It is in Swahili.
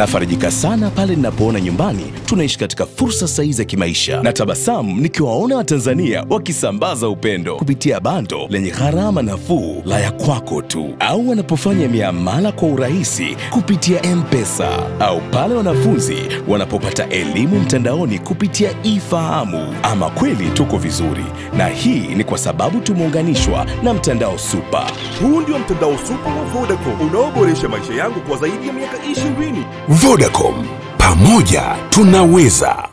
Nafarijika sana pale ninapoona nyumbani tunaishi katika fursa sahihi za kimaisha na tabasamu nikiwaona Watanzania wakisambaza upendo kupitia bando lenye gharama nafuu la ya kwako tu, au wanapofanya miamala kwa urahisi kupitia M-Pesa, au pale wanafunzi wanapopata elimu mtandaoni kupitia ifahamu. Ama kweli tuko vizuri, na hii ni kwa sababu tumeunganishwa na mtandao Super. Huu ndio mtandao super wa Vodacom unaoboresha maisha yangu kwa zaidi ya miaka 20. Vodacom, pamoja tunaweza.